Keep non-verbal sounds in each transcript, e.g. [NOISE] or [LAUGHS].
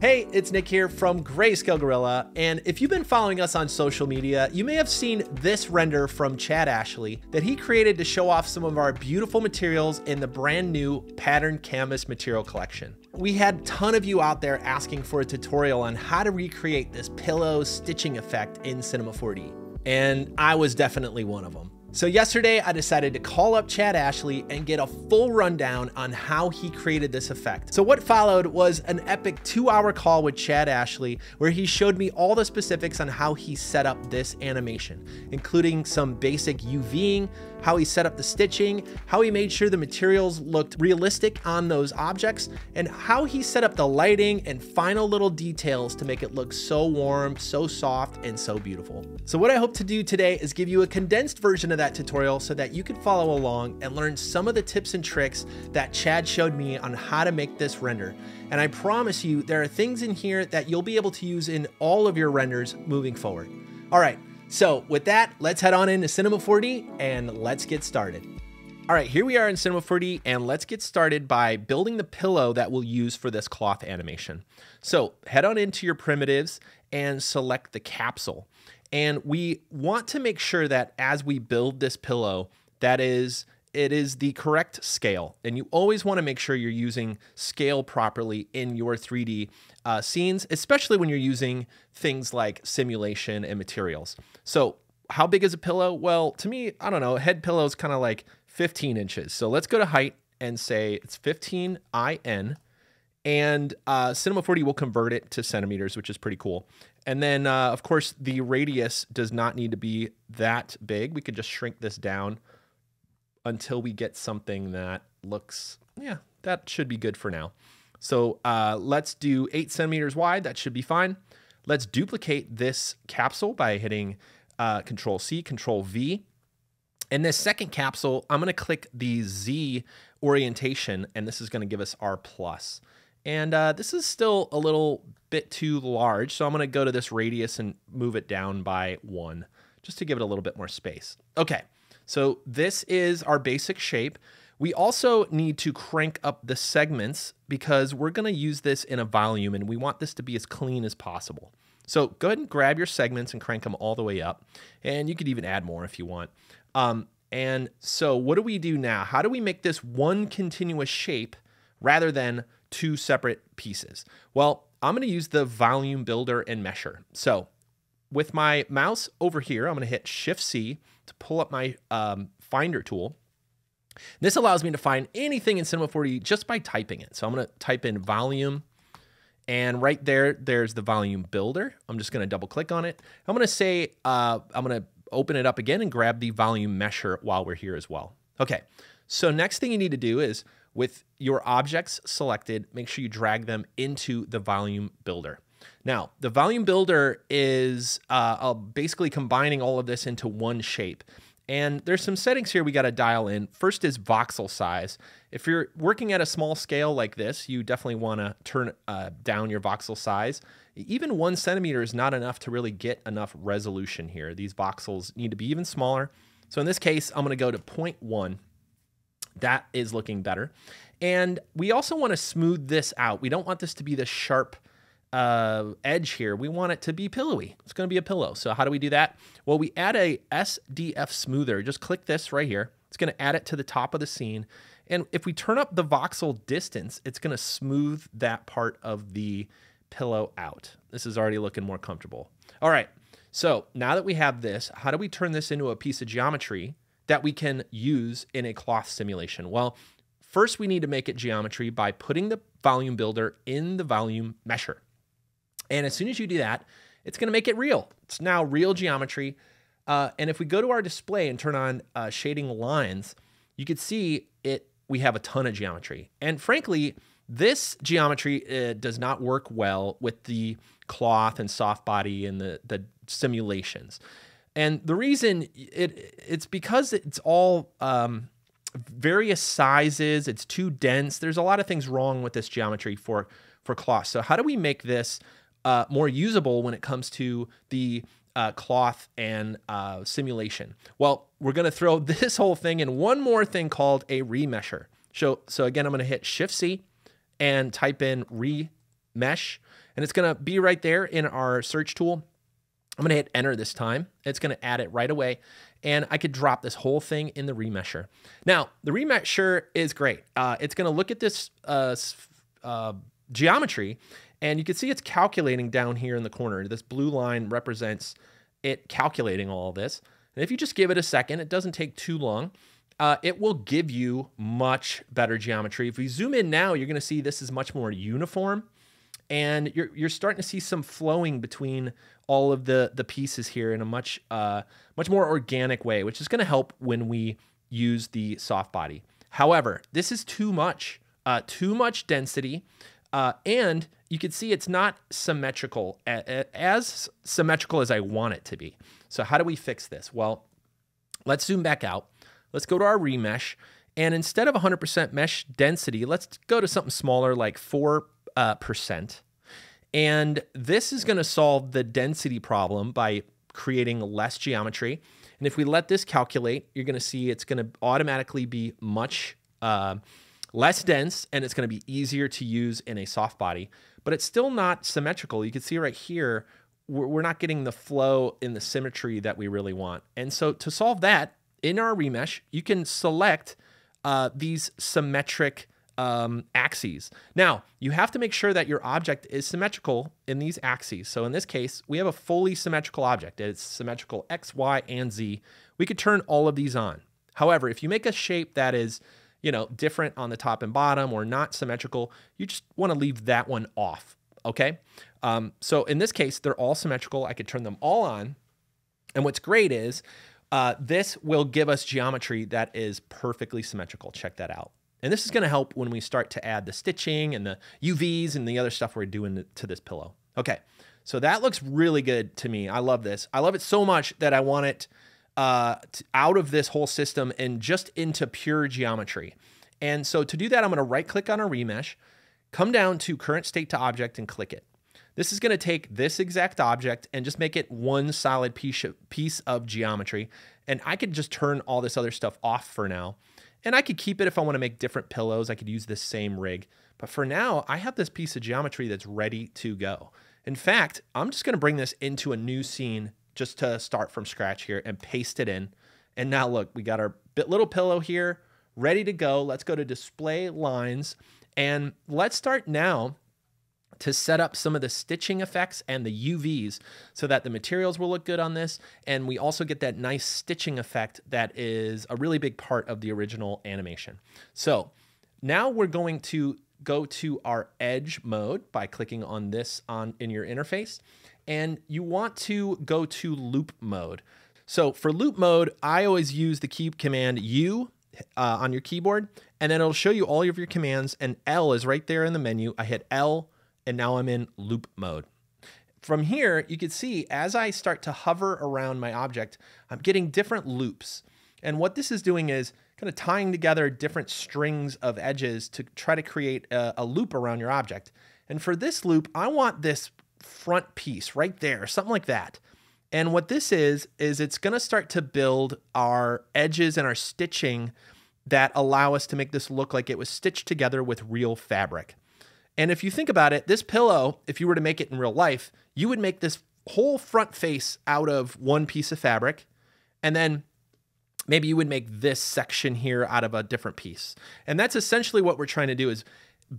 Hey, it's Nick here from Greyscalegorilla, and if you've been following us on social media, you may have seen this render from Chad Ashley that he created to show off some of our beautiful materials in the brand new Pattern Canvas material collection. We had a ton of you out there asking for a tutorial on how to recreate this pillow stitching effect in Cinema 4D, and I was definitely one of them. So yesterday I decided to call up Chad Ashley and get a full rundown on how he created this effect. So what followed was an epic two hour call with Chad Ashley where he showed me all the specifics on how he set up this animation, including some basic UVing, how he set up the stitching, how he made sure the materials looked realistic on those objects, and how he set up the lighting and final little details to make it look so warm, so soft, and so beautiful. So what I hope to do today is give you a condensed version of that tutorial so that you can follow along and learn some of the tips and tricks that Chad showed me on how to make this render. And I promise you, there are things in here that you'll be able to use in all of your renders moving forward. All right, so with that, let's head on into Cinema 4D and let's get started. All right, here we are in Cinema 4D and let's get started by building the pillow that we'll use for this cloth animation. So head on into your primitives and select the capsule. And we want to make sure that as we build this pillow, that is it is the correct scale. And you always want to make sure you're using scale properly in your 3D uh, scenes, especially when you're using things like simulation and materials. So how big is a pillow? Well, to me, I don't know, a head pillow is kind of like 15 inches. So let's go to height and say it's 15 IN. And uh, Cinema 4D will convert it to centimeters, which is pretty cool. And then, uh, of course, the radius does not need to be that big. We could just shrink this down until we get something that looks, yeah, that should be good for now. So uh, let's do eight centimeters wide. That should be fine. Let's duplicate this capsule by hitting uh, Control C, Control V. In this second capsule, I'm going to click the Z orientation, and this is going to give us our plus. And uh, this is still a little bit too large, so I'm going to go to this radius and move it down by one, just to give it a little bit more space. Okay, so this is our basic shape. We also need to crank up the segments because we're going to use this in a volume and we want this to be as clean as possible. So go ahead and grab your segments and crank them all the way up. And you could even add more if you want. Um, and so what do we do now? How do we make this one continuous shape rather than two separate pieces? Well, I'm going to use the volume builder and mesher. So with my mouse over here, I'm going to hit Shift C to pull up my um, Finder tool. This allows me to find anything in Cinema 4D just by typing it. So I'm going to type in volume and right there, there's the volume builder. I'm just going to double click on it. I'm going to say, uh, I'm going to open it up again and grab the volume mesher while we're here as well. Okay, so next thing you need to do is with your objects selected, make sure you drag them into the volume builder. Now, the volume builder is uh, uh, basically combining all of this into one shape. And there's some settings here we got to dial in. First is voxel size. If you're working at a small scale like this, you definitely want to turn uh, down your voxel size. Even one centimeter is not enough to really get enough resolution here. These voxels need to be even smaller. So in this case, I'm going to go to 0.1 that is looking better. And we also want to smooth this out. We don't want this to be the sharp uh, edge here. We want it to be pillowy. It's going to be a pillow. So how do we do that? Well, we add a SDF smoother. Just click this right here. It's going to add it to the top of the scene. And if we turn up the voxel distance, it's going to smooth that part of the pillow out. This is already looking more comfortable. All right. So now that we have this, how do we turn this into a piece of geometry that we can use in a cloth simulation? Well, first we need to make it geometry by putting the volume builder in the volume mesher. And as soon as you do that, it's going to make it real. It's now real geometry. Uh, and if we go to our display and turn on uh, shading lines, you can see it. We have a ton of geometry. And frankly, this geometry uh, does not work well with the cloth and soft body and the, the simulations. And the reason it it's because it's all um, various sizes. It's too dense. There's a lot of things wrong with this geometry for for cloth. So how do we make this uh, more usable when it comes to the uh, cloth and uh, simulation? Well, we're going to throw [LAUGHS] this whole thing in one more thing called a remesher. So, so again, I'm going to hit Shift C and type in remesh, and it's gonna be right there in our search tool. I'm gonna hit enter this time. It's gonna add it right away. And I could drop this whole thing in the remesher. Now, the remesher is great. Uh, it's gonna look at this uh, uh, geometry and you can see it's calculating down here in the corner. This blue line represents it calculating all this. And if you just give it a second, it doesn't take too long. Uh, it will give you much better geometry. If we zoom in now, you're going to see this is much more uniform and you're, you're starting to see some flowing between all of the, the pieces here in a much, uh, much more organic way, which is going to help when we use the soft body. However, this is too much, uh, too much density. Uh, and you can see it's not symmetrical, as symmetrical as I want it to be. So how do we fix this? Well, let's zoom back out. Let's go to our remesh. And instead of 100% mesh density, let's go to something smaller like 4. Uh, percent. and this is going to solve the density problem by creating less geometry. And if we let this calculate, you're going to see it's going to automatically be much uh, less dense and it's going to be easier to use in a soft body, but it's still not symmetrical. You can see right here, we're not getting the flow in the symmetry that we really want. And so to solve that in our remesh, you can select uh, these symmetric um, axes. Now, you have to make sure that your object is symmetrical in these axes. So in this case, we have a fully symmetrical object. It's symmetrical X, Y, and Z. We could turn all of these on. However, if you make a shape that is you know, different on the top and bottom or not symmetrical, you just want to leave that one off. Okay. Um, so in this case, they're all symmetrical. I could turn them all on. And what's great is uh, this will give us geometry that is perfectly symmetrical. Check that out. And this is going to help when we start to add the stitching and the UVs and the other stuff we're doing to this pillow. Okay. So that looks really good to me. I love this. I love it so much that I want it uh, out of this whole system and just into pure geometry. And so to do that, I'm going to right click on a remesh, come down to current state to object and click it. This is going to take this exact object and just make it one solid piece of, piece of geometry. And I could just turn all this other stuff off for now. And I could keep it if I want to make different pillows. I could use this same rig. But for now, I have this piece of geometry that's ready to go. In fact, I'm just going to bring this into a new scene just to start from scratch here and paste it in. And now look, we got our little pillow here ready to go. Let's go to display lines and let's start now to set up some of the stitching effects and the UVs so that the materials will look good on this. And we also get that nice stitching effect that is a really big part of the original animation. So now we're going to go to our edge mode by clicking on this on in your interface and you want to go to loop mode. So for loop mode, I always use the key command U uh, on your keyboard, and then it'll show you all of your commands, and L is right there in the menu. I hit L, and now I'm in loop mode. From here, you can see as I start to hover around my object, I'm getting different loops. And what this is doing is kind of tying together different strings of edges to try to create a, a loop around your object. And for this loop, I want this front piece right there, something like that. And what this is, is it's gonna start to build our edges and our stitching that allow us to make this look like it was stitched together with real fabric. And if you think about it, this pillow, if you were to make it in real life, you would make this whole front face out of one piece of fabric. And then maybe you would make this section here out of a different piece. And that's essentially what we're trying to do is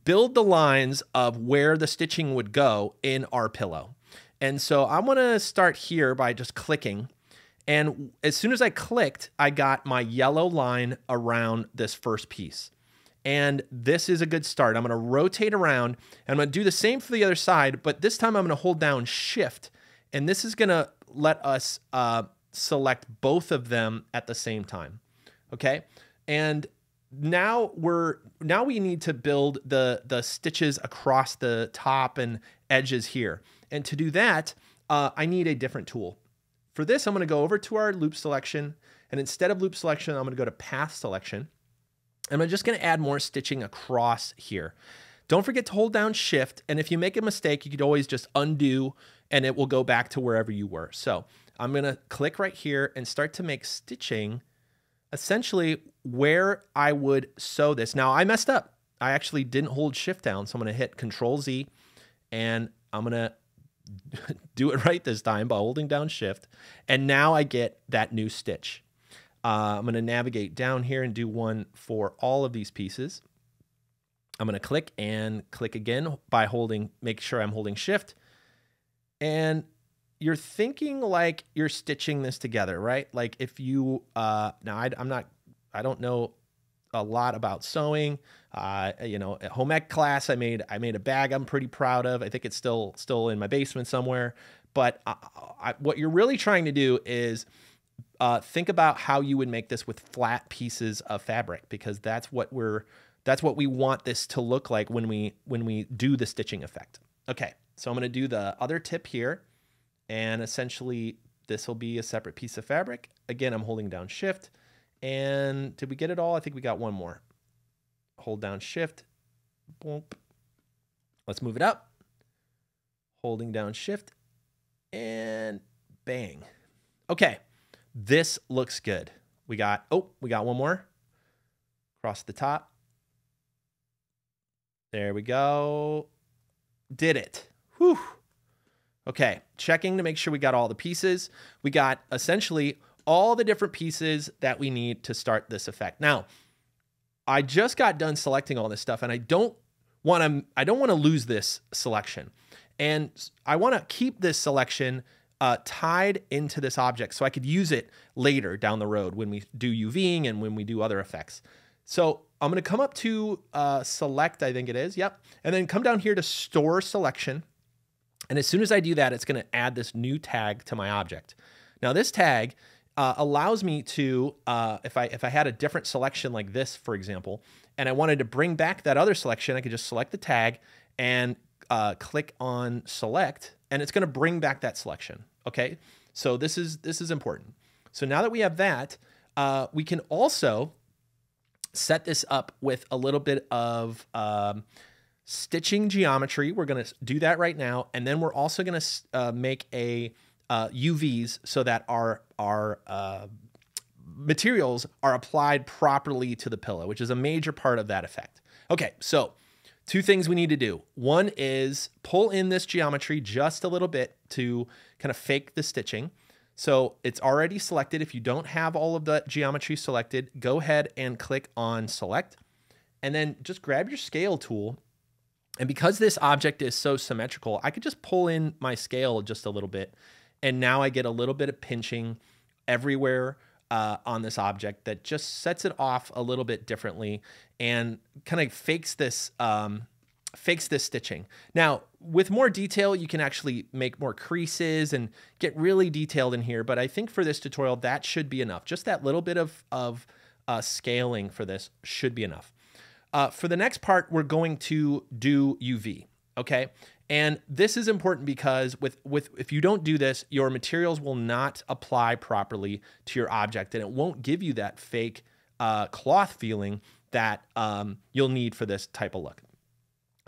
build the lines of where the stitching would go in our pillow. And so I'm gonna start here by just clicking. And as soon as I clicked, I got my yellow line around this first piece. And this is a good start. I'm gonna rotate around and I'm gonna do the same for the other side, but this time I'm gonna hold down shift. And this is gonna let us uh, select both of them at the same time. Okay. And now we're now we need to build the the stitches across the top and edges here. And to do that, uh, I need a different tool. For this, I'm going to go over to our loop selection. And instead of loop selection, I'm going to go to path selection. And I'm just going to add more stitching across here. Don't forget to hold down shift. And if you make a mistake, you could always just undo and it will go back to wherever you were. So I'm going to click right here and start to make stitching essentially where I would sew this. Now I messed up. I actually didn't hold shift down. So I'm going to hit control Z and I'm gonna [LAUGHS] do it right this time by holding down shift. And now I get that new stitch. Uh, I'm gonna navigate down here and do one for all of these pieces. I'm gonna click and click again by holding, make sure I'm holding shift. And you're thinking like you're stitching this together, right? Like if you, uh, now I, I'm not, I don't know a lot about sewing. Uh, you know, at home ec class, I made I made a bag I'm pretty proud of. I think it's still still in my basement somewhere. But I, I, what you're really trying to do is uh, think about how you would make this with flat pieces of fabric because that's what we're that's what we want this to look like when we when we do the stitching effect. Okay, so I'm going to do the other tip here, and essentially this will be a separate piece of fabric. Again, I'm holding down Shift. And did we get it all? I think we got one more. Hold down shift. Boom. Let's move it up. Holding down shift and bang. Okay. This looks good. We got, oh, we got one more. Across the top. There we go. Did it. Whew. Okay, checking to make sure we got all the pieces. We got essentially all the different pieces that we need to start this effect. Now, I just got done selecting all this stuff and I don't want to I don't want to lose this selection. And I want to keep this selection uh, tied into this object so I could use it later down the road when we do UVing and when we do other effects. So I'm going to come up to uh, select, I think it is. Yep. And then come down here to store selection. And as soon as I do that, it's going to add this new tag to my object. Now this tag uh, allows me to, uh, if I if I had a different selection like this, for example, and I wanted to bring back that other selection, I could just select the tag and uh, click on select, and it's going to bring back that selection. Okay, so this is this is important. So now that we have that, uh, we can also set this up with a little bit of um, stitching geometry. We're going to do that right now, and then we're also going to uh, make a uh, UVs so that our our uh, materials are applied properly to the pillow, which is a major part of that effect. Okay, so two things we need to do. One is pull in this geometry just a little bit to kind of fake the stitching. So it's already selected. If you don't have all of the geometry selected, go ahead and click on select and then just grab your scale tool. And because this object is so symmetrical, I could just pull in my scale just a little bit and now I get a little bit of pinching everywhere uh, on this object that just sets it off a little bit differently and kind of fakes this um, fakes this stitching. Now, with more detail, you can actually make more creases and get really detailed in here. But I think for this tutorial, that should be enough. Just that little bit of, of uh, scaling for this should be enough. Uh, for the next part, we're going to do UV, okay? And this is important because with, with if you don't do this, your materials will not apply properly to your object and it won't give you that fake uh, cloth feeling that um, you'll need for this type of look.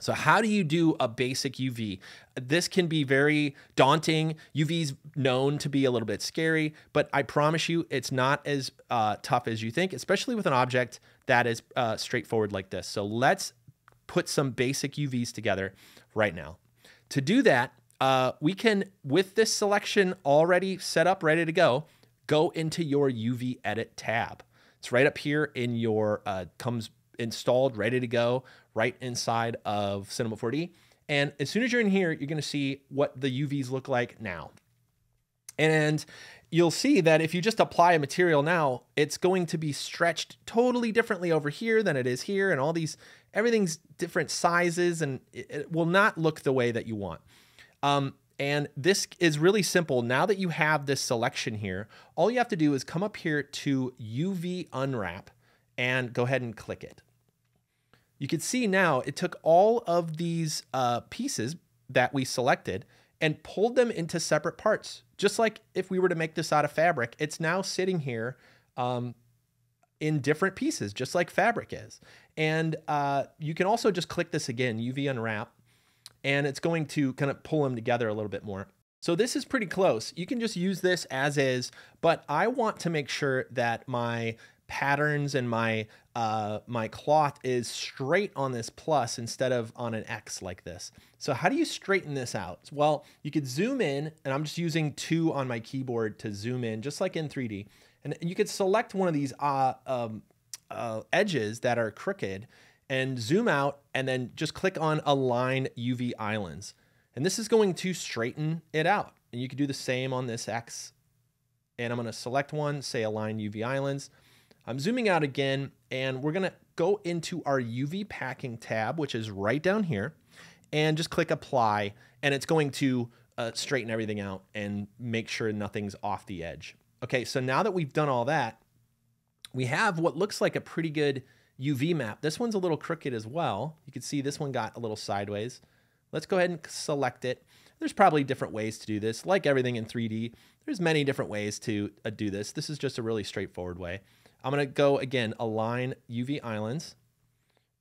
So how do you do a basic UV? This can be very daunting. UV's known to be a little bit scary, but I promise you it's not as uh, tough as you think, especially with an object that is uh, straightforward like this. So let's put some basic UVs together right now. To do that, uh, we can, with this selection already set up, ready to go, go into your UV Edit tab. It's right up here in your, uh, comes installed, ready to go, right inside of Cinema 4D. And as soon as you're in here, you're gonna see what the UVs look like now. And you'll see that if you just apply a material now, it's going to be stretched totally differently over here than it is here. And all these everything's different sizes and it, will not look the way that you want. Um, and this is really simple. Now that you have this selection here, all you have to do is come up here to UV unwrap and go ahead and click it. You can see now it took all of these uh, pieces that we selected and pulled them into separate parts. Just like if we were to make this out of fabric, it's now sitting here um, in different pieces, just like fabric is. And uh, you can also just click this again, UV unwrap, and it's going to kind of pull them together a little bit more. So this is pretty close. You can just use this as is, but I want to make sure that my patterns and my uh, my cloth is straight on this plus instead of on an X like this. So how do you straighten this out? Well, you could zoom in, and I'm just using two on my keyboard to zoom in, just like in 3D. And you could select one of these uh, um, uh, edges that are crooked and zoom out and then just click on align UV islands. And this is going to straighten it out. And you can do the same on this X. And I'm gonna select one, say align UV islands. I'm zooming out again and we're gonna go into our UV packing tab, which is right down here and just click apply and it's going to uh, straighten everything out and make sure nothing's off the edge. Okay, so now that we've done all that, we have what looks like a pretty good UV map. This one's a little crooked as well. You can see this one got a little sideways. Let's go ahead and select it. There's probably different ways to do this. Like everything in 3D, there's many different ways to uh, do this. This is just a really straightforward way. I'm gonna go again, align UV islands.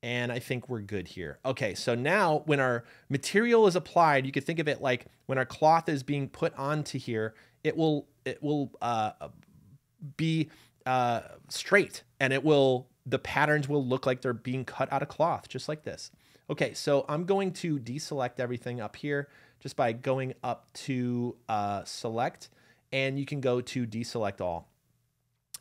And I think we're good here. Okay, so now when our material is applied, you could think of it like when our cloth is being put onto here, it will it will uh, be uh, straight and it will the patterns will look like they're being cut out of cloth, just like this. Okay, so I'm going to deselect everything up here just by going up to uh, select and you can go to deselect all.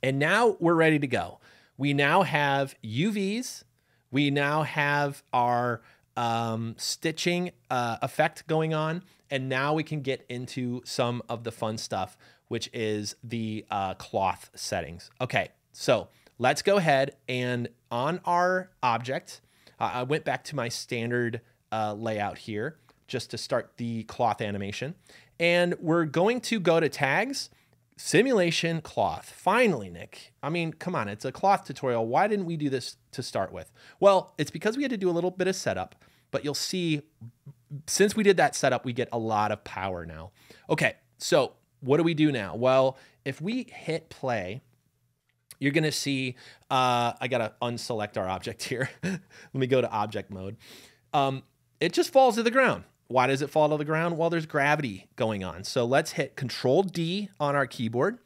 And now we're ready to go. We now have UVs. We now have our um, stitching uh, effect going on. And now we can get into some of the fun stuff, which is the uh, cloth settings. Okay, so let's go ahead and on our object, uh, I went back to my standard uh, layout here just to start the cloth animation. And we're going to go to tags, simulation cloth. Finally, Nick. I mean, come on, it's a cloth tutorial. Why didn't we do this to start with? Well, it's because we had to do a little bit of setup, but you'll see since we did that setup, we get a lot of power now. Okay, so what do we do now? Well, if we hit play, you're gonna see, uh, I gotta unselect our object [LAUGHS] here. Let me go to object mode. Um, it just falls to the ground. Why does it fall to the ground? Well, there's gravity going on. So let's hit Control D on our keyboard.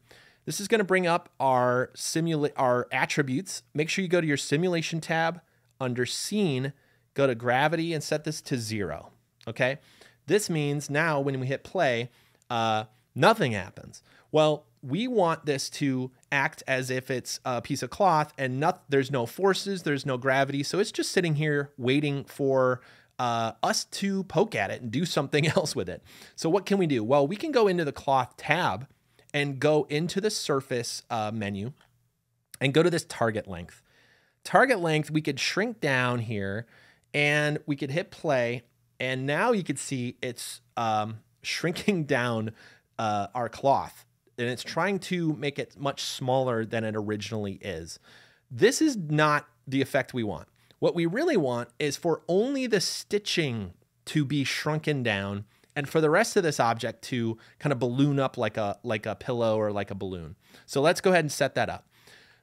This is gonna bring up our simulate our attributes. Make sure you go to your simulation tab under scene, go to gravity and set this to zero. Okay. This means now when we hit play, uh, nothing happens. Well, we want this to act as if it's a piece of cloth and not, there's no forces, there's no gravity. So it's just sitting here waiting for uh, us to poke at it and do something [LAUGHS] else with it. So what can we do? Well, we can go into the cloth tab and go into the surface uh, menu and go to this target length. Target length, we could shrink down here and we could hit play. And now you can see it's um, [LAUGHS] shrinking down uh, our cloth and it's trying to make it much smaller than it originally is. This is not the effect we want. What we really want is for only the stitching to be shrunken down and for the rest of this object to kind of balloon up like a like a pillow or like a balloon. So let's go ahead and set that up.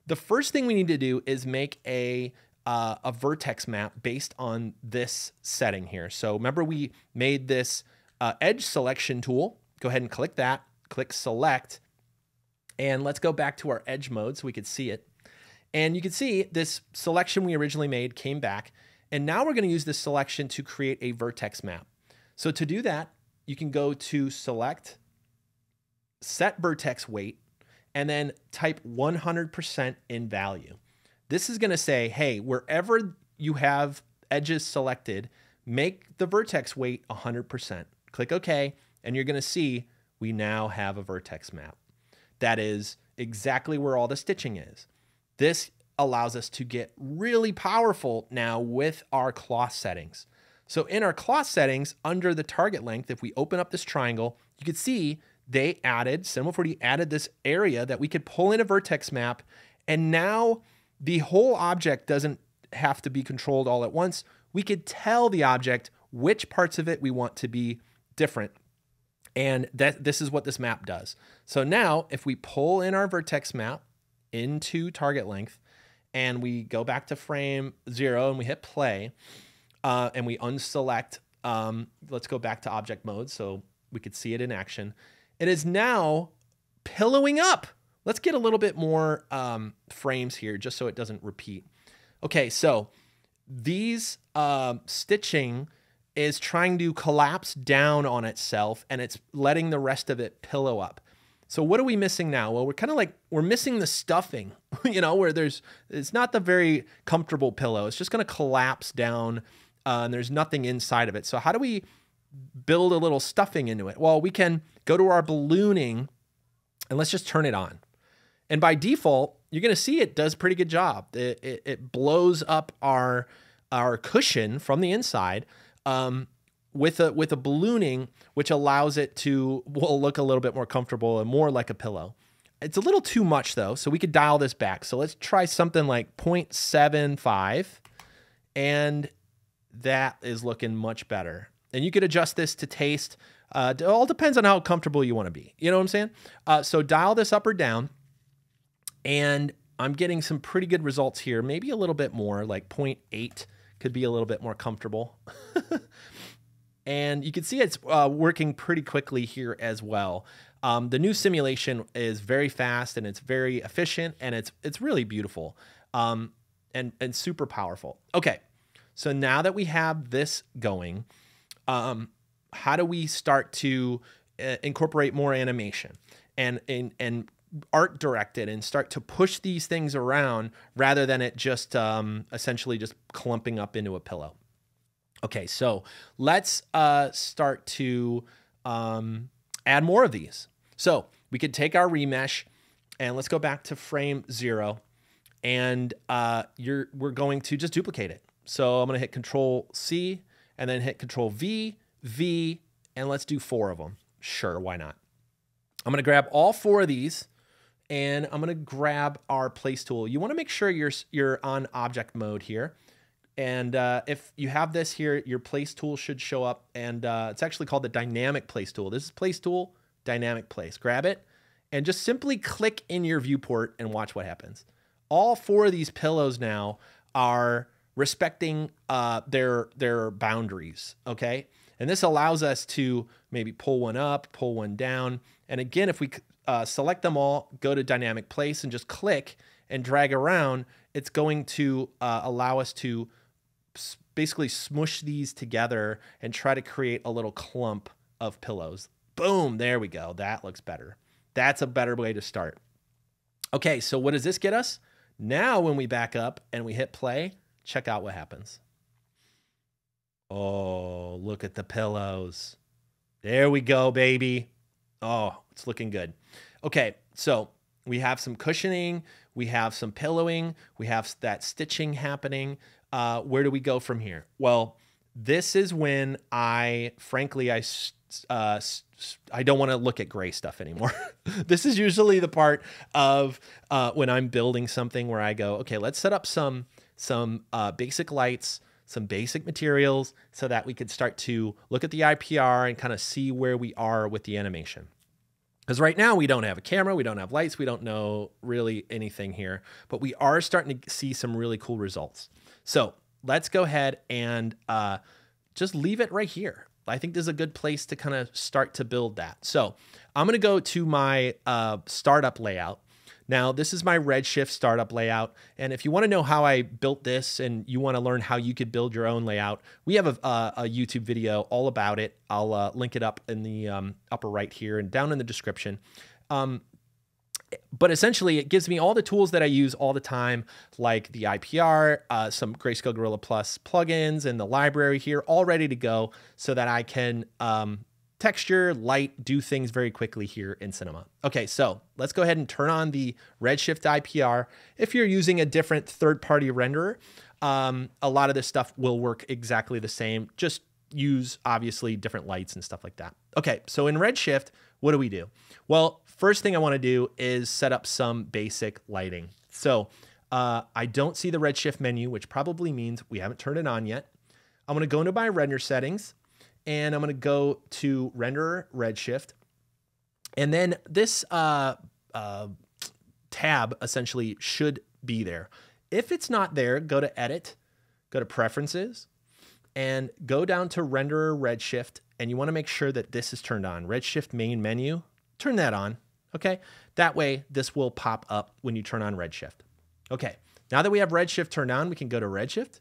The first thing we need to do is make a uh, a vertex map based on this setting here. So remember we made this uh, edge selection tool. Go ahead and click that click select, and let's go back to our edge mode so we could see it. And you can see this selection we originally made came back, and now we're gonna use this selection to create a vertex map. So to do that, you can go to select, set vertex weight, and then type 100% in value. This is gonna say, hey, wherever you have edges selected, make the vertex weight 100%. Click OK, and you're gonna see we now have a vertex map. That is exactly where all the stitching is. This allows us to get really powerful now with our cloth settings. So in our cloth settings, under the target length, if we open up this triangle, you can see they added, Cinema 4D added this area that we could pull in a vertex map. And now the whole object doesn't have to be controlled all at once. We could tell the object which parts of it we want to be different and that this is what this map does. So now if we pull in our vertex map into target length and we go back to frame zero and we hit play uh, and we unselect, um, let's go back to object mode so we could see it in action. It is now pillowing up. let's get a little bit more um, frames here just so it doesn't repeat. Okay, so these uh, stitching is trying to collapse down on itself and it's letting the rest of it pillow up. So what are we missing now? Well, we're kind of like we're missing the stuffing, [LAUGHS] you know, where there's it's not the very comfortable pillow. It's just going to collapse down uh, and there's nothing inside of it. So how do we build a little stuffing into it? Well, we can go to our ballooning and let's just turn it on. And by default, you're going to see it does pretty good job. It, it, it blows up our our cushion from the inside um, with a with a ballooning, which allows it to look a little bit more comfortable and more like a pillow. It's a little too much though, so we could dial this back. So let's try something like 0.75, and that is looking much better. And you could adjust this to taste. Uh, it all depends on how comfortable you want to be. You know what I'm saying? Uh, so dial this up or down, and I'm getting some pretty good results here. Maybe a little bit more, like 0.8 could be a little bit more comfortable. [LAUGHS] and you can see it's uh, working pretty quickly here as well. Um, the new simulation is very fast and it's very efficient and it's it's really beautiful um, and and super powerful. Okay, so now that we have this going, um, how do we start to uh, incorporate more animation and and and art directed and start to push these things around rather than it just um, essentially just clumping up into a pillow. Okay, so let's uh, start to um, add more of these. So we could take our remesh and let's go back to frame zero and uh, you're, we're going to just duplicate it. So I'm gonna hit Control C and then hit Control V, V, and let's do four of them. Sure, why not? I'm gonna grab all four of these and I'm gonna grab our place tool. You wanna make sure you're, you're on object mode here. And uh, if you have this here, your place tool should show up and uh, it's actually called the dynamic place tool. This is place tool, dynamic place. Grab it and just simply click in your viewport and watch what happens. All four of these pillows now are respecting uh, their, their boundaries, okay? And this allows us to maybe pull one up, pull one down. And again, if we uh, select them all, go to dynamic place and just click and drag around, it's going to uh, allow us to basically smush these together and try to create a little clump of pillows. Boom, there we go. That looks better. That's a better way to start. Okay, so what does this get us? Now when we back up and we hit play, check out what happens. Oh, look at the pillows. There we go, baby. Oh, it's looking good. Okay, so we have some cushioning, we have some pillowing, we have that stitching happening. Uh, where do we go from here? Well, this is when I, frankly, I, uh, I don't want to look at gray stuff anymore. [LAUGHS] this is usually the part of uh, when I'm building something where I go, okay, let's set up some some uh, basic lights, some basic materials, so that we could start to look at the IPR and kind of see where we are with the animation. Because right now we don't have a camera, we don't have lights, we don't know really anything here, but we are starting to see some really cool results. So let's go ahead and uh, just leave it right here. I think this is a good place to kind of start to build that. So I'm going to go to my uh, startup layout. Now, this is my Redshift startup layout. And if you want to know how I built this and you want to learn how you could build your own layout, we have a, a, a YouTube video all about it. I'll uh, link it up in the um, upper right here and down in the description. Um, but essentially, it gives me all the tools that I use all the time, like the IPR, uh, some Greyscalegorilla Plus plugins, and the library here, all ready to go so that I can um, texture, light, do things very quickly here in Cinema. Okay, so let's go ahead and turn on the Redshift IPR. If you're using a different third-party renderer, um, a lot of this stuff will work exactly the same. Just use, obviously, different lights and stuff like that. Okay, so in Redshift, what do we do? Well, first thing I wanna do is set up some basic lighting. So uh, I don't see the Redshift menu, which probably means we haven't turned it on yet. I'm gonna go into my render settings, and I'm going to go to render redshift. And then this uh, uh, tab essentially should be there. If it's not there, go to edit, go to preferences, and go down to render redshift. And you want to make sure that this is turned on. Redshift main menu, turn that on. Okay, that way this will pop up when you turn on Redshift. Okay, now that we have Redshift turned on, we can go to Redshift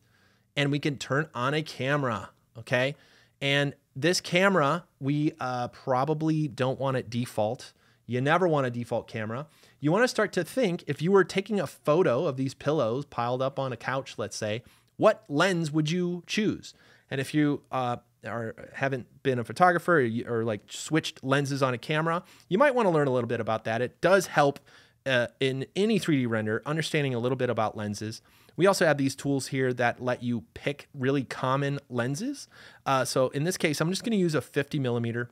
and we can turn on a camera. Okay, and this camera, we uh, probably don't want it default. You never want a default camera. You want to start to think if you were taking a photo of these pillows piled up on a couch, let's say, what lens would you choose? And if you uh, are haven't been a photographer or, or, like switched lenses on a camera, you might want to learn a little bit about that. It does help uh, in any 3D render understanding a little bit about lenses. We also have these tools here that let you pick really common lenses. Uh, so in this case, I'm just going to use a 50 millimeter,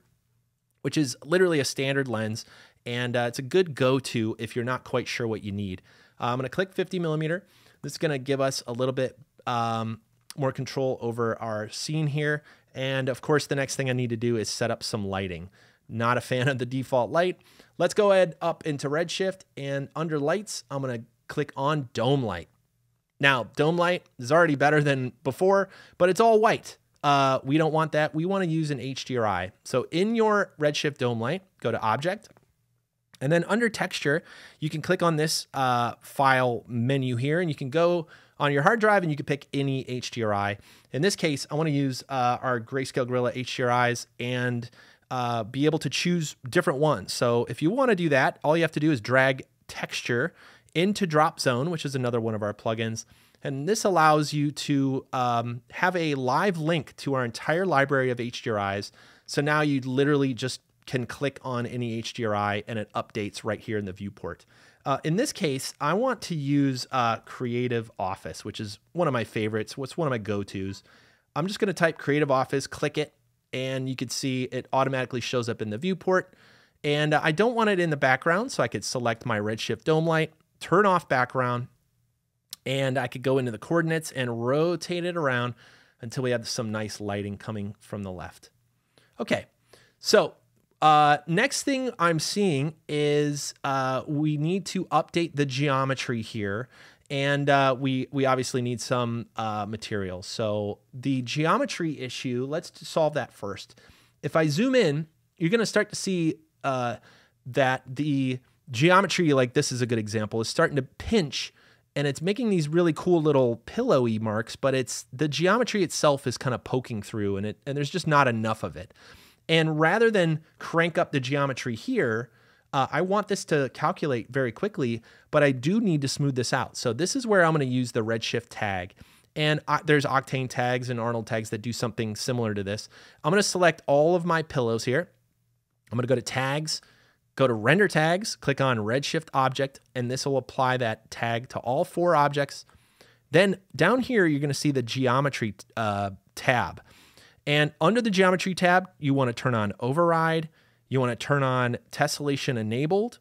which is literally a standard lens, and uh, it's a good go-to if you're not quite sure what you need. Uh, I'm going to click 50 millimeter. This is going to give us a little bit um, more control over our scene here. And of course, the next thing I need to do is set up some lighting. Not a fan of the default light. Let's go ahead up into Redshift and under lights, I'm gonna click on dome light. Now, dome light is already better than before, but it's all white. Uh, we don't want that. We want to use an HDRI. So in your Redshift dome light, go to Object, and then under Texture, you can click on this uh, file menu here, and you can go on your hard drive and you can pick any HDRI. In this case, I want to use uh, our Greyscalegorilla HDRIs and uh, be able to choose different ones. So if you want to do that, all you have to do is drag texture into Dropzone, which is another one of our plugins. And this allows you to um, have a live link to our entire library of HDRIs. So now you literally just can click on any HDRI and it updates right here in the viewport. Uh, in this case, I want to use uh, Creative Office, which is one of my favorites. What's one of my go-tos? I'm just going to type Creative Office, click it, and you can see it automatically shows up in the viewport. And I don't want it in the background, so I could select my Redshift Dome light, turn off background, and I could go into the coordinates and rotate it around until we have some nice lighting coming from the left. Okay, so uh, next thing I'm seeing is uh, we need to update the geometry here. And uh, we, we obviously need some uh, materials. So the geometry issue, let's solve that first. If I zoom in, you're going to start to see uh, that the geometry, like this is a good example, is starting to pinch and it's making these really cool little pillowy marks, but it's the geometry itself is kind of poking through and it and there's just not enough of it. And rather than crank up the geometry here, uh, I want this to calculate very quickly, but I do need to smooth this out. So this is where I'm going to use the Redshift tag. And I, there's Octane tags and Arnold tags that do something similar to this. I'm going to select all of my pillows here. I'm going to go to tags, go to render tags, click on Redshift object, and this will apply that tag to all four objects. Then down here, you're going to see the geometry uh, tab. And under the geometry tab, you want to turn on override. You want to turn on tessellation enabled.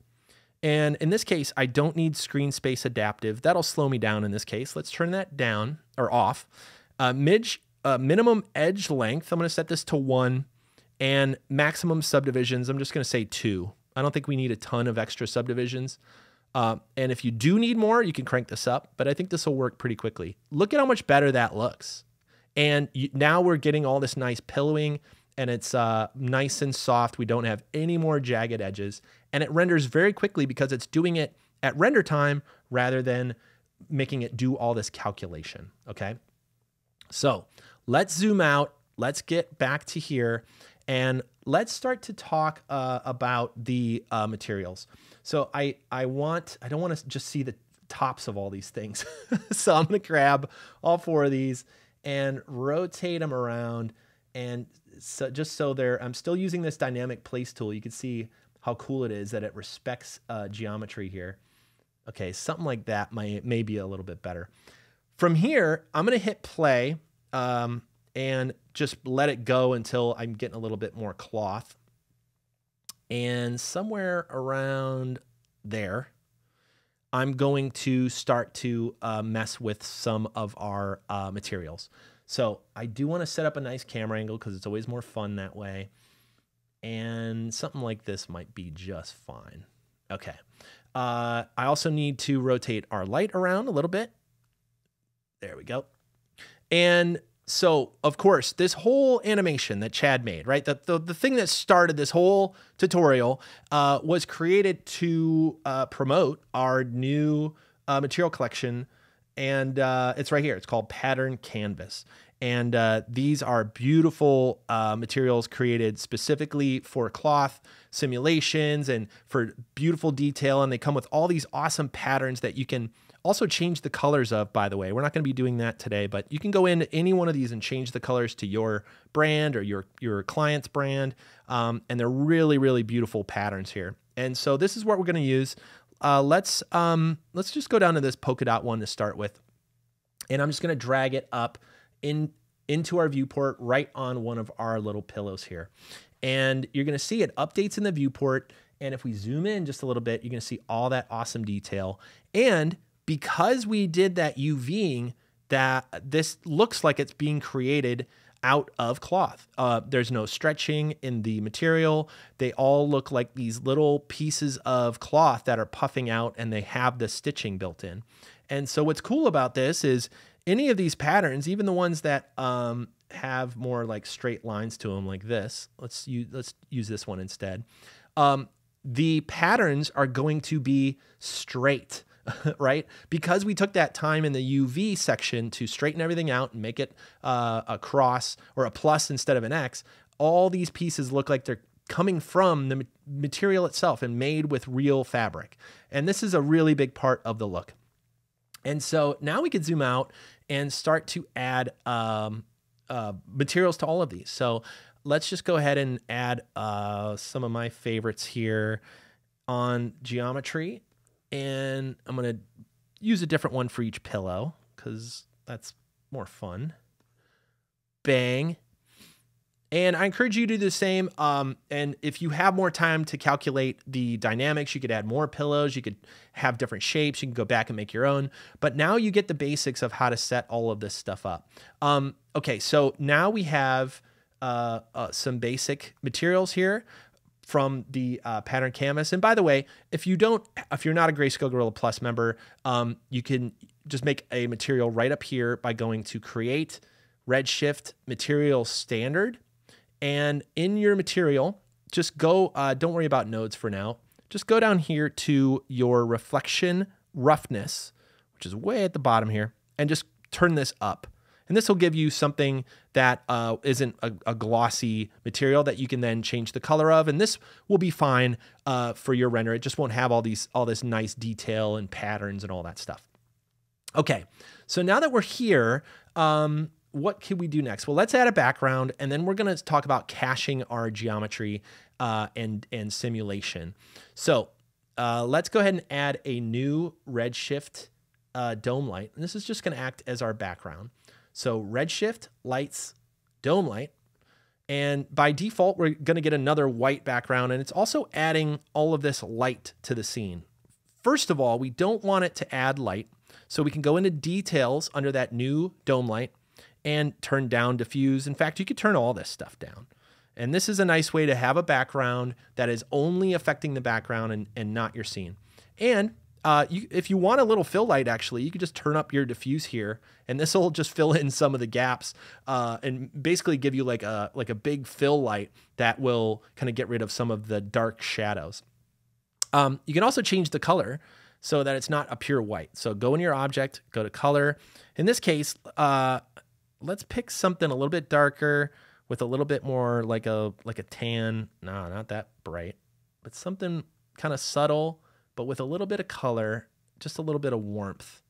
And in this case, I don't need screen space adaptive. That'll slow me down in this case. Let's turn that down or off. Uh, uh, minimum edge length, I'm to set this to one. And maximum subdivisions, I'm just going to say two. I don't think we need a ton of extra subdivisions. Uh, and if you do need more, you can crank this up, but I think this will work pretty quickly. Look at how much better that looks. And you, now we're getting all this nice pillowing and it's uh, nice and soft. We don't have any more jagged edges. And it renders very quickly because it's doing it at render time rather than making it do all this calculation, okay? So let's zoom out. Let's get back to here and let's start to talk uh, about the uh, materials. So I, I want, I don't want to just see the tops of all these things. [LAUGHS] so I'm gonna grab all four of these and rotate them around. And so just so they're, I'm still using this dynamic place tool. You can see how cool it is that it respects uh, geometry here. Okay, something like that might may be a little bit better. From here, I'm gonna hit play um, and just let it go until I'm getting a little bit more cloth. And somewhere around there, I'm going to start to uh, mess with some of our uh, materials. So I do want to set up a nice camera angle because it's always more fun that way. And something like this might be just fine. Okay. Uh, I also need to rotate our light around a little bit. There we go. And so of course, this whole animation that Chad made, right? The, the, the thing that started this whole tutorial uh, was created to uh, promote our new uh, material collection. And uh, it's right here. It's called Pattern Canvas. And uh, these are beautiful uh, materials created specifically for cloth simulations and for beautiful detail. And they come with all these awesome patterns that you can also change the colors of, by the way. We're not going to be doing that today, but you can go into any one of these and change the colors to your brand or your, your client's brand. Um, and they're really, really beautiful patterns here. And so this is what we're going to use. Uh, let's, um, let's just go down to this polka dot one to start with. And I'm just going to drag it up in, into our viewport right on one of our little pillows here. And you're going to see it updates in the viewport. And if we zoom in just a little bit, you're going to see all that awesome detail. And because we did that UVing, that this looks like it's being created out of cloth. Uh, there's no stretching in the material. They all look like these little pieces of cloth that are puffing out and they have the stitching built in. And so what's cool about this is any of these patterns, even the ones that um, have more like straight lines to them like this, let's use, let's use this one instead. Um, the patterns are going to be straight. [LAUGHS] right? Because we took that time in the UV section to straighten everything out and make it uh, a cross or a plus instead of an X, all these pieces look like they're coming from the material itself and made with real fabric. And this is a really big part of the look. And so now we could zoom out and start to add um, uh, materials to all of these. So let's just go ahead and add uh, some of my favorites here on geometry and I'm going to use a different one for each pillow because that's more fun. Bang. And I encourage you to do the same. Um, and if you have more time to calculate the dynamics, you could add more pillows. You could have different shapes. You can go back and make your own. But now you get the basics of how to set all of this stuff up. Um, okay, so now we have uh, uh, some basic materials here from the uh, pattern canvas. And by the way, if you don't, if you're not a Greyscalegorilla Plus member, um, you can just make a material right up here by going to create Redshift material standard. And in your material, just go, uh, don't worry about nodes for now. Just go down here to your reflection roughness, which is way at the bottom here, and just turn this up. And this will give you something that uh, not a, a, glossy material that you can then change the color of. And this will be fine uh, for your render. It just won't have all these all this nice detail and patterns and all that stuff. Okay, so now that we're here, um, what can we do next? Well, let's add a background, and then we're going to talk about caching our geometry uh, and, and simulation. So uh, let's go ahead and add a new Redshift uh, dome light. And this is just going to act as our background. So Redshift lights dome light. And by default, we're going to get another white background. And it's also adding all of this light to the scene. First of all, we don't want it to add light. So we can go into details under that new dome light and turn down diffuse. In fact, you could turn all this stuff down. And this is a nice way to have a background that is only affecting the background and, and not your scene. And uh, you, if you want a little fill light, actually, you could just turn up your diffuse here, and this will just [LAUGHS] fill in some of the gaps uh, and basically give you like a like a big fill light that will kind of get rid of some of the dark shadows. Um, you can also change the color so that it's not a pure white. So go in your object, go to color. In this case, uh, let's pick something a little bit darker with a little bit more like a like a tan. No, not that bright, but something kind of subtle but with a little bit of color, just a little bit of warmth.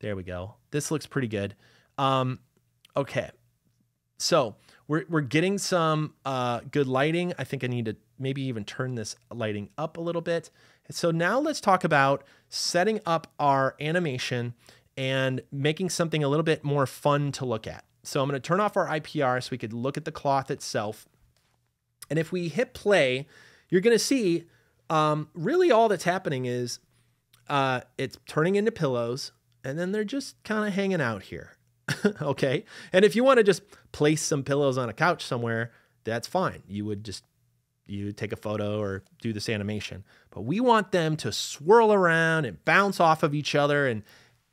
There we go. This looks pretty good. Um, okay. So we're, we're getting some uh, good lighting. I think I need to maybe even turn this lighting up a little bit. So now let's talk about setting up our animation and making something a little bit more fun to look at. So I'm going to turn off our IPR so we could look at the cloth itself. And if we hit play, you're going to see um, really, all that's happening is uh, it's turning into pillows, and then they're just kind of hanging out here. [LAUGHS] okay. And if you want to just place some pillows on a couch somewhere, that's fine. You would just you take a photo or do this animation. But we want them to swirl around and bounce off of each other and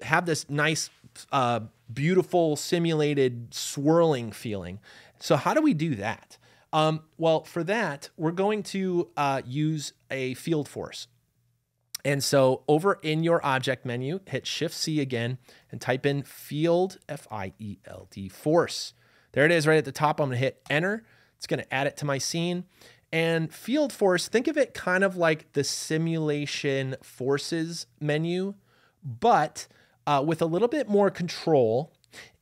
have this nice, uh, beautiful simulated swirling feeling. So how do we do that? Um, well, for that, we're going to uh, use a field force. And so over in your object menu, hit Shift C again and type in field, F I E L D, force. There it is right at the top. I'm going to hit enter. It's going to add it to my scene. And field force, think of it kind of like the simulation forces menu, but uh, with a little bit more control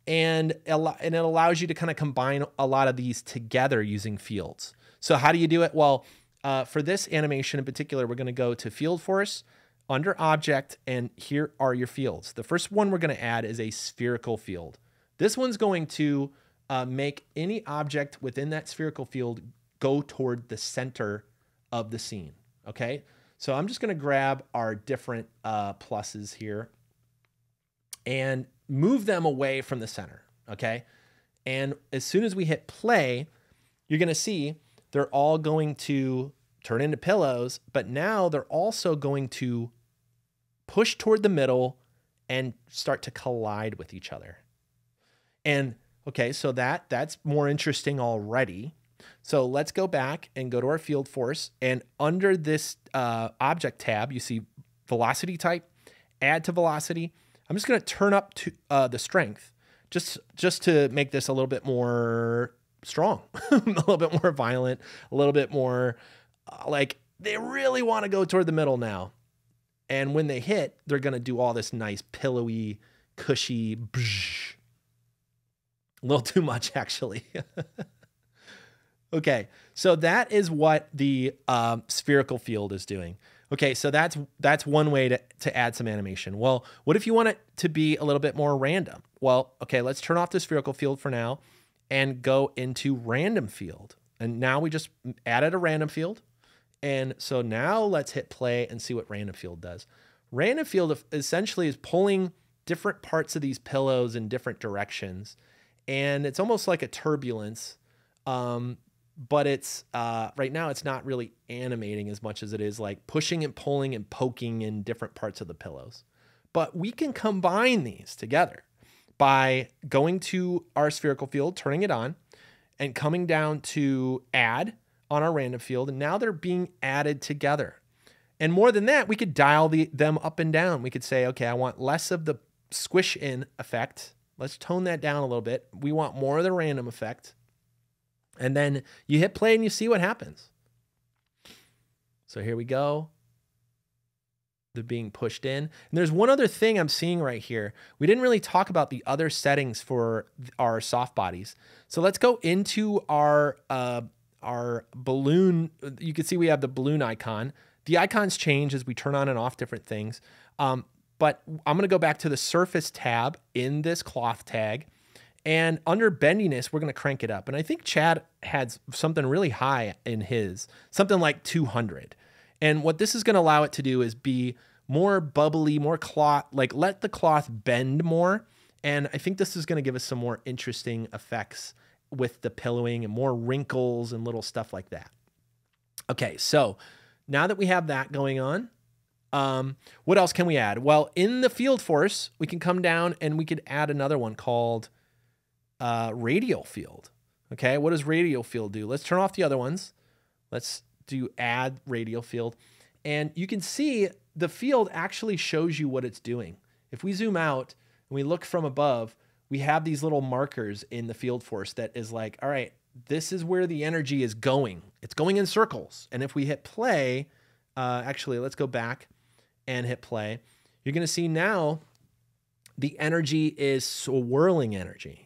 and, and it allows you to kind of combine a lot of these together using fields. So how do you do it? Well, uh, for this animation in particular, we're going to go to field force under object, and here are your fields. The first one we're going to add is a spherical field. This one's going to uh, make any object within that spherical field go toward the center of the scene. Okay, so I'm just going to grab our different uh, pluses here and move them away from the center. Okay, and as soon as we hit play, you're going to see they're all going to turn into pillows, but now they're also going to push toward the middle and start to collide with each other. And okay, so that that's more interesting already. So let's go back and go to our field force. And under this uh, object tab, you see velocity type, add to velocity. I'm just going to turn up to uh, the strength just just to make this a little bit more strong, [LAUGHS] a little bit more violent, a little bit more uh, like they really want to go toward the middle now. And when they hit, they're going to do all this nice pillowy, cushy, bzz. a little [LAUGHS] too much actually. [LAUGHS] okay, so that is what the um, spherical field is doing. Okay, so that's that's one way to, to add some animation. Well, what if you want it to be a little bit more random? Well, okay, let's turn off the spherical field for now and go into random field. And now we just added a random field. And so now let's hit play and see what random field does. Random field essentially is pulling different parts of these pillows in different directions. And it's almost like a turbulence. Um, but it's uh, right now it's not really animating as much as it is like pushing and pulling and poking in different parts of the pillows. But we can combine these together by going to our spherical field, turning it on, and coming down to add on our random field. And now they're being added together. And more than that, we could dial the, them up and down. We could say, okay, I want less of the squish in effect. Let's tone that down a little bit. We want more of the random effect. And then you hit play and you see what happens. So here we go. They're being pushed in. And there's one other thing I'm seeing right here. We didn't really talk about the other settings for our soft bodies. So let's go into our uh, our balloon. You can see we have the balloon icon. The icons change as we turn on and off different things. Um, but I'm going to go back to the surface tab in this cloth tag. And under bendiness, we're going to crank it up. And I think Chad had something really high in his, something like 200. And what this is going to allow it to do is be more bubbly, more cloth, like let the cloth bend more. And I think this is going to give us some more interesting effects with the pillowing and more wrinkles and little stuff like that. Okay, so now that we have that going on, um, what else can we add? Well, in the field force, we can come down and we could add another one called uh, radial field. Okay, what does radial field do? Let's turn off the other ones. Let's do add radial field. And you can see the field actually shows you what it's doing. If we zoom out and we look from above, we have these little markers in the field force that is like, all right, this is where the energy is going. It's going in circles. And if we hit play, uh, actually, let's go back and hit play. You're going to see now the energy is swirling energy.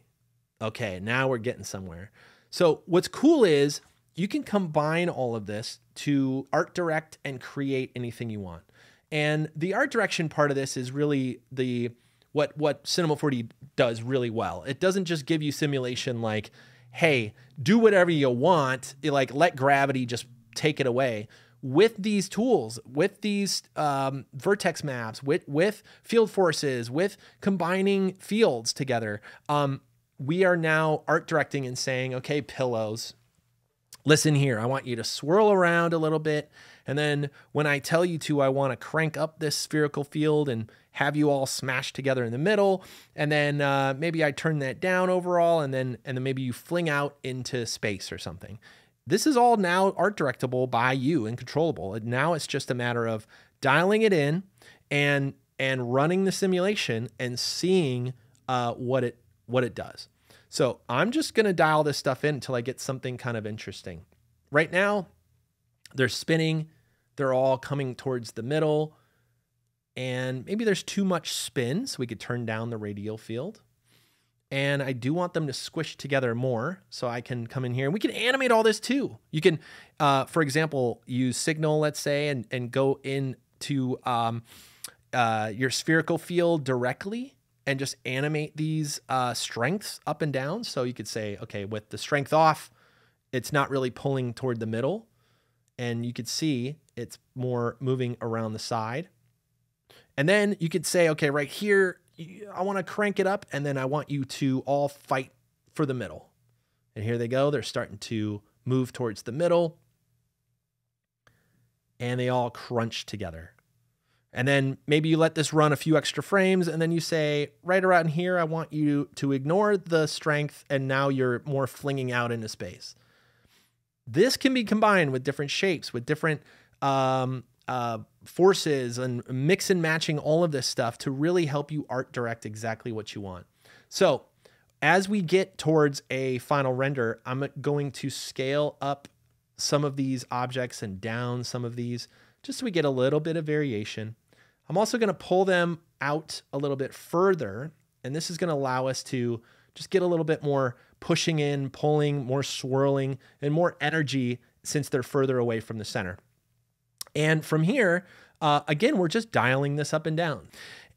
Okay, now we're getting somewhere. So what's cool is you can combine all of this to art direct and create anything you want. And the art direction part of this is really the what what Cinema 4D does really well. It doesn't just give you simulation like, hey, do whatever you want, like let gravity just take it away. With these tools, with these um, vertex maps, with with field forces, with combining fields together, um, we are now art directing and saying, okay, pillows, listen here, I want you to swirl around a little bit. And then when I tell you to, I want to crank up this spherical field and have you all smashed together in the middle. And then uh, maybe I turn that down overall and then, and then maybe you fling out into space or something. This is all now art directable by you and controllable. And now it's just a matter of dialing it in and, and running the simulation and seeing uh, what it, what it does. So I'm just going to dial this stuff in until I get something kind of interesting. Right now, they're spinning. They're all coming towards the middle. And maybe there's too much spin, so we could turn down the radial field. And I do want them to squish together more, so I can come in here and we can animate all this too. You can, uh, for example, use Signal, let's say, and, and go into um, uh, your spherical field directly and just animate these uh, strengths up and down. So you could say, okay, with the strength off, it's not really pulling toward the middle. And you could see it's more moving around the side. And then you could say, okay, right here, I want to crank it up. And then I want you to all fight for the middle. And here they go. They're starting to move towards the middle. And they all crunch together. And then maybe you let this run a few extra frames and then you say, right around here, I want you to ignore the strength and now you're more flinging out into space. This can be combined with different shapes, with different um, uh, forces and mix and matching all of this stuff to really help you art direct exactly what you want. So as we get towards a final render, I'm going to scale up some of these objects and down some of these just so we get a little bit of variation. I'm also going to pull them out a little bit further, and this is going to allow us to just get a little bit more pushing in, pulling, more swirling, and more energy since they're further away from the center. And from here, uh, again, we're just dialing this up and down.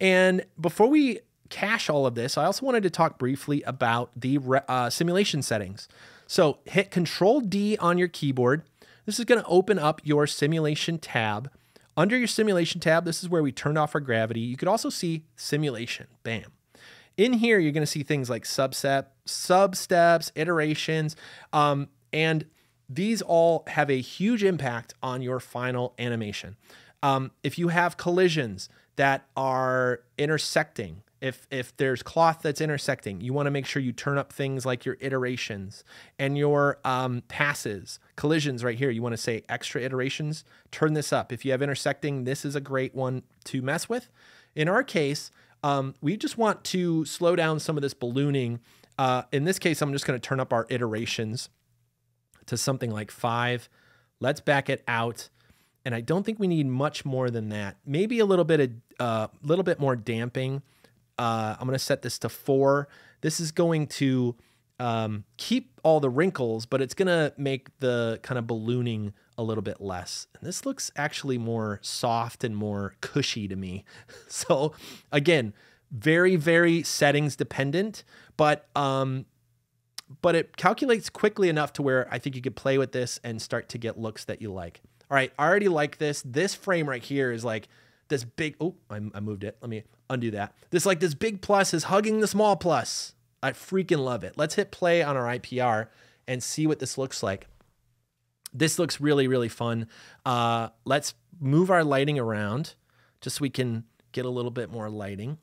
And before we cache all of this, I also wanted to talk briefly about the uh, simulation settings. So hit Control D on your keyboard this is going to open up your simulation tab. Under your simulation tab, this is where we turned off our gravity. You could also see simulation, bam. In here, you're going to see things like subset, substeps, iterations, um, and these all have a huge impact on your final animation. Um, if you have collisions that are intersecting, if if there's cloth that's intersecting, you want to make sure you turn up things like your iterations and your um, passes, collisions right here. You want to say extra iterations. Turn this up. If you have intersecting, this is a great one to mess with. In our case, um, we just want to slow down some of this ballooning. Uh, in this case, I'm just going to turn up our iterations to something like five. Let's back it out. And I don't think we need much more than that. Maybe a little bit of a uh, little bit more damping uh, I'm going to set this to four. This is going to um, keep all the wrinkles, but it's going to make the kind of ballooning a little bit less. And this looks actually more soft and more cushy to me. [LAUGHS] so again, very, very settings dependent, but um, but it calculates quickly enough to where I think you could play with this and start to get looks that you like. All right, I already like this. This frame right here is like this big, oh, I, I moved it. Let me undo that. This like this big plus is hugging the small plus. I freaking love it. Let's hit play on our IPR and see what this looks like. This looks really, really fun. Uh, let's move our lighting around just so we can get a little bit more lighting.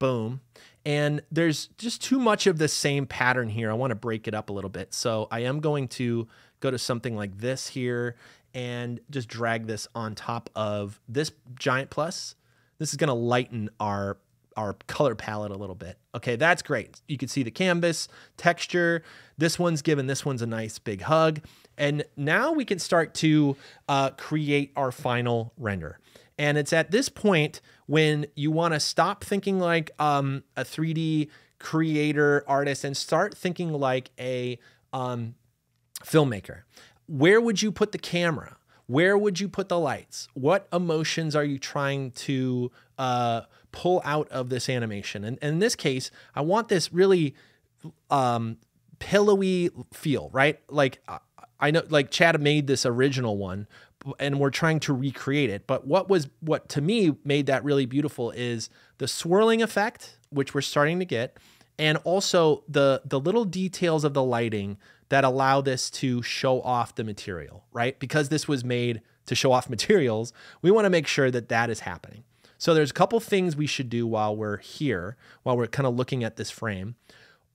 Boom. And there's just too much of the same pattern here. I want to break it up a little bit. So I am going to go to something like this here and just drag this on top of this giant plus. This is going to lighten our our color palette a little bit. Okay, that's great. You can see the canvas texture. This one's given this one's a nice big hug. And now we can start to uh, create our final render. And it's at this point when you want to stop thinking like um, a 3D creator artist and start thinking like a um, filmmaker where would you put the camera? Where would you put the lights? What emotions are you trying to uh, pull out of this animation? And, and, in this case, I want this really um, pillowy feel, right? Like I know, like Chad made this original one, and we're trying to recreate it. But what was what to me made that really beautiful is the swirling effect, which we're starting to get, and also the the little details of the lighting that allow this to show off the material, right? Because this was made to show off materials, we want to make sure that that is happening. So there's a couple things we should do while we're here, while we're kind of looking at this frame,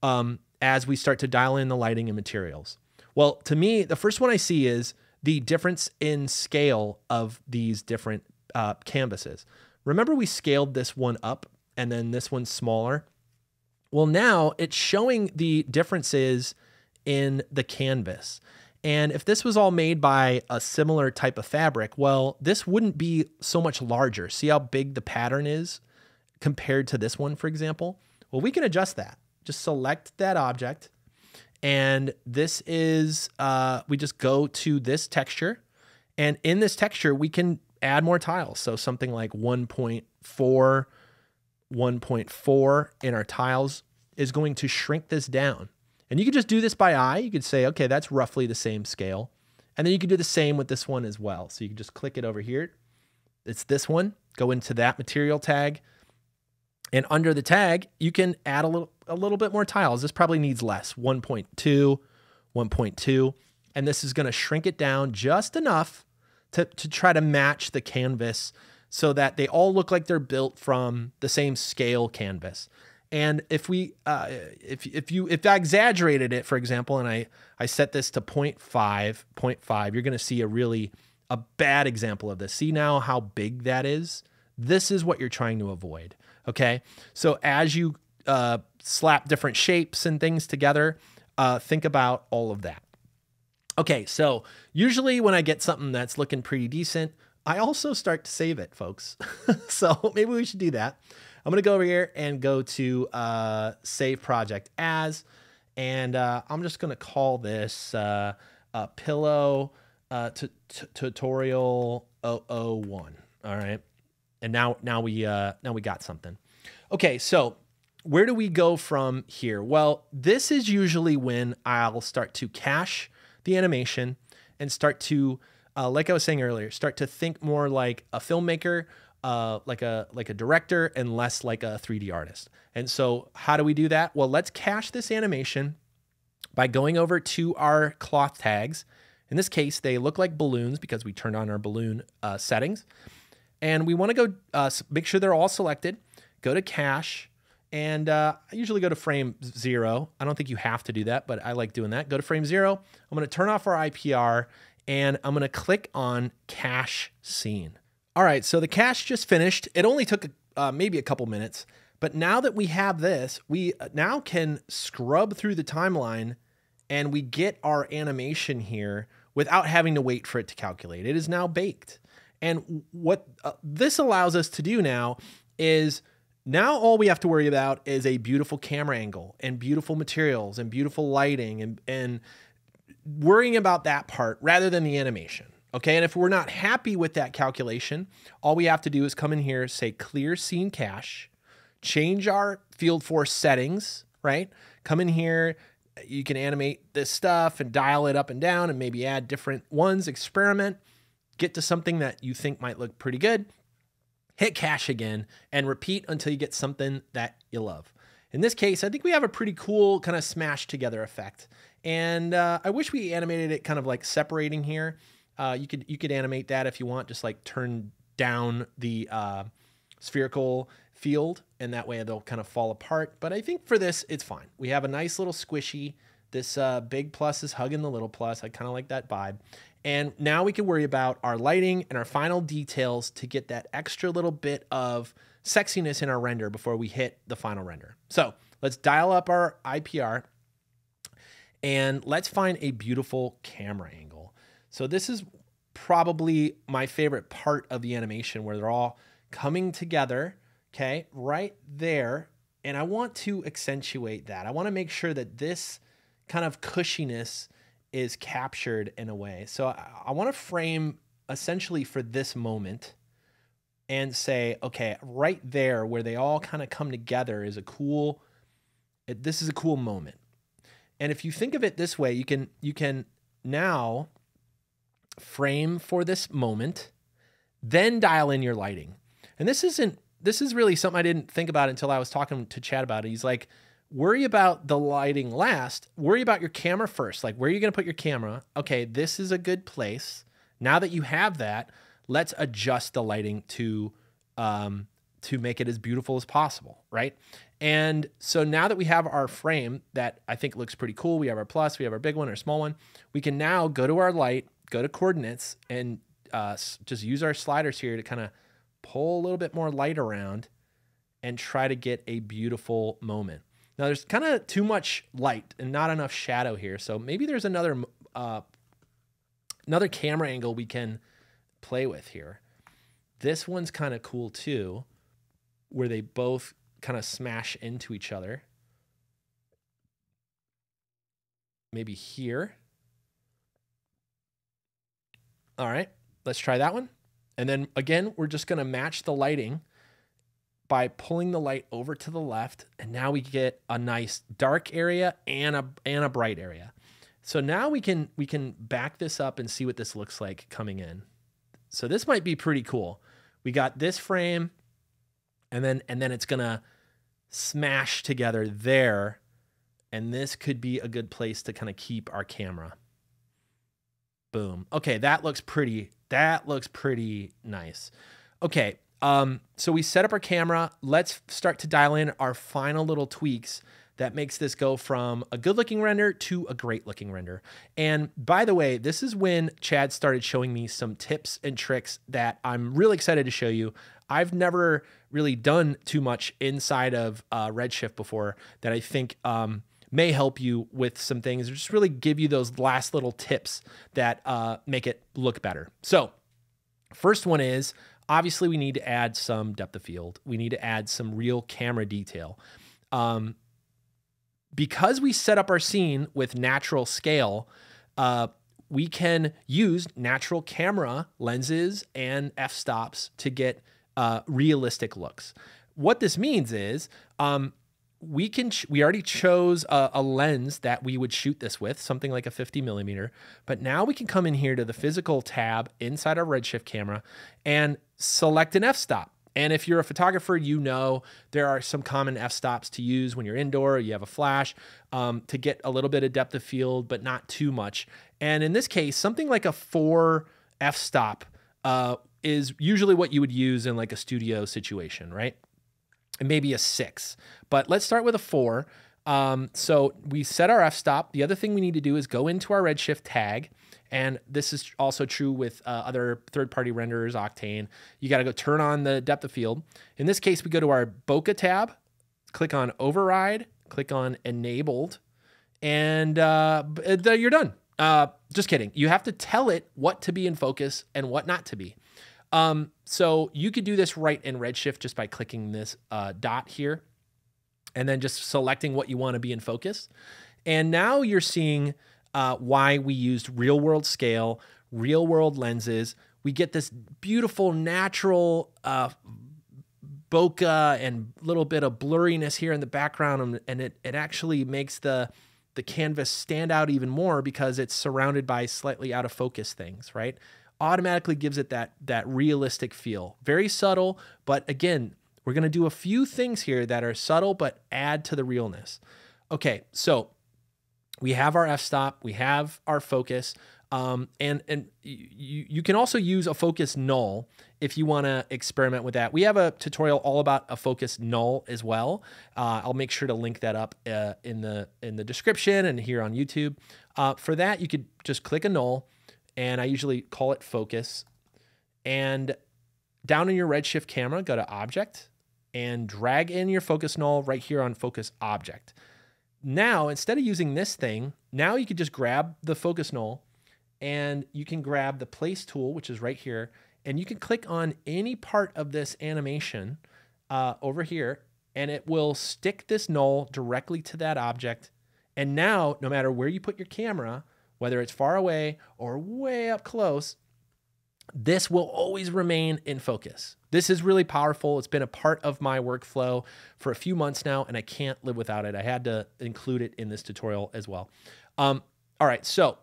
um, as we start to dial in the lighting and materials. Well, to me, the first one I see is the difference in scale of these different uh, canvases. Remember we scaled this one up and then this one's smaller? Well, now it's showing the differences in the canvas. And if this was all made by a similar type of fabric, well, this wouldn't be so much larger. See how big the pattern is compared to this one, for example? Well, we can adjust that. Just select that object. And this is, uh, we just go to this texture. And in this texture, we can add more tiles. So something like 1.4, 1.4 in our tiles is going to shrink this down. And you could just do this by eye. You could say, okay, that's roughly the same scale. And then you could do the same with this one as well. So you can just click it over here. It's this one. Go into that material tag. And under the tag, you can add a little a little bit more tiles. This probably needs less, 1.2, 1.2. And this is going to shrink it down just enough to, to try to match the canvas so that they all look like they're built from the same scale canvas. And if we, uh, if, if you, if I exaggerated it, for example, and I, I set this to 0.5, 0.5, you're going to see a really, a bad example of this. See now how big that is? This is what you're trying to avoid. Okay. So as you uh, slap different shapes and things together, uh, think about all of that. Okay. So usually when I get something that's looking pretty decent, I also start to save it, folks. [LAUGHS] so maybe we should do that. I'm going to go over here and go to uh, save project as, and uh, I'm just going to call this uh, pillow uh, tutorial 001. All right. And now, now we, uh, now we got something. Okay. So where do we go from here? Well, this is usually when I'll start to cache the animation and start to, uh, like I was saying earlier, start to think more like a filmmaker uh, like a like a director and less like a 3D artist. And so how do we do that? Well, let's cache this animation by going over to our cloth tags. In this case, they look like balloons because we turned on our balloon uh, settings. And we want to go uh, make sure they're all selected. Go to cache, and uh, I usually go to frame zero. I don't think you have to do that, but I like doing that. Go to frame zero. I'm going to turn off our IPR, and I'm going to click on cache scene. All right, so the cache just finished. It only took uh, maybe a couple minutes, but now that we have this, we uh, now can scrub through the timeline and we get our animation here without having to wait for it to calculate. It is now baked. And what uh, this allows us to do now is now all we have to worry about is a beautiful camera angle and beautiful materials and beautiful lighting and, and worrying about that part rather than the animation. Okay, and if we're not happy with that calculation, all we have to do is come in here, say clear scene cache, change our field force settings, right? Come in here, you can animate this stuff and dial it up and down and maybe add different ones, experiment, get to something that you think might look pretty good, hit cache again, and repeat until you get something that you love. In this case, I think we have a pretty cool kind of smash together effect. And uh, I wish we animated it kind of like separating here. Uh, you could you could animate that if you want, just like turn down the uh, spherical field, and that way they'll kind of fall apart. But I think for this, it's fine. We have a nice little squishy. This uh, big plus is hugging the little plus. I kind of like that vibe. And now we can worry about our lighting and our final details to get that extra little bit of sexiness in our render before we hit the final render. So let's dial up our IPR and let's find a beautiful camera angle. So this is probably my favorite part of the animation where they're all coming together, okay, right there. And I want to accentuate that. I want to make sure that this kind of cushiness is captured in a way. So I, want to frame essentially for this moment and say, okay, right there where they all kind of come together is a cool, this is a cool moment. And if you think of it this way, you can, you can now frame for this moment, then dial in your lighting. And this isn't this is really something I didn't think about until I was talking to Chad about it. He's like, worry about the lighting last. Worry about your camera first. Like, where are you going to put your camera? Okay, this is a good place. Now that you have that, let's adjust the lighting to um, to make it as beautiful as possible, right? And so now that we have our frame that I think looks pretty cool, we have our plus, we have our big one, our small one, we can now go to our light, go to coordinates, and uh, just use our sliders here to kind of pull a little bit more light around and try to get a beautiful moment. Now there's kind of too much light and not enough shadow here. So maybe there's another uh, another camera angle we can play with here. This one's kind of cool too, where they both kind of smash into each other. Maybe here. All right, let's try that one. And then again, we're just gonna match the lighting by pulling the light over to the left. And now we get a nice dark area and a, and a bright area. So now we can, we can back this up and see what this looks like coming in. So this might be pretty cool. We got this frame and then, and then it's gonna smash together there. And this could be a good place to kind of keep our camera. Boom. Okay, that looks pretty, that looks pretty nice. Okay, um, so we set up our camera. Let's start to dial in our final little tweaks that makes this go from a good looking render to a great looking render. And by the way, this is when Chad started showing me some tips and tricks that I'm really excited to show you. I've never really done too much inside of uh, Redshift before that I think um, may help you with some things, or just really give you those last little tips that uh, make it look better. So, first one is obviously we need to add some depth of field. We need to add some real camera detail. Um, because we set up our scene with natural scale, uh, we can use natural camera lenses and f-stops to get uh, realistic looks. What this means is um, we can we already chose a, a, lens that we would shoot this with, something like a 50 millimeter. But now we can come in here to the physical tab inside our Redshift camera and select an f-stop. And if you're a photographer, you know there are some common f-stops to use when you're indoor, you have a flash um, to get a little bit of depth of field, but not too much. And in this case, something like a four f-stop uh, is usually what you would use in like a studio situation, right? And maybe a six. But let's start with a four. Um, so we set our f-stop. The other thing we need to do is go into our Redshift tag and this is also true with uh, other third party renderers, Octane. You got to go turn on the depth of field. In this case, we go to our bokeh tab, click on override, click on enabled, and uh, uh you're done. Uh, just kidding. You have to tell it what to be in focus and what not to be. Um, so you could do this right in Redshift just by clicking this uh, dot here and then just selecting what you want to be in focus. And now you're seeing uh, why we used real world scale, real world lenses. We get this beautiful natural uh, bokeh and little bit of blurriness here in the background, and it it actually makes the the canvas stand out even more because it's surrounded by slightly out of focus things, right? Automatically gives it that that realistic feel. Very subtle, but again, we're going to do a few things here that are subtle but add to the realness. Okay, so we have our f-stop, we have our focus, um, and and you, you can also use a focus null if you want to experiment with that. We have a tutorial all about a focus null as well. Uh, I'll make sure to link that up uh, in the in the description and here on YouTube. Uh, for that, you could just click a null, and I usually call it focus. And down in your Redshift camera, go to Object and drag in your focus null right here on Focus Object. Now, instead of using this thing, now you could just grab the focus null and you can grab the place tool, which is right here, and you can click on any part of this animation uh, over here, and it will stick this null directly to that object. And now, no matter where you put your camera, whether it's far away or way up close, this will always remain in focus. This is really powerful. It's been a part of my workflow for a few months now, and I can't live without it. I had to include it in this tutorial as well. Um, all right, so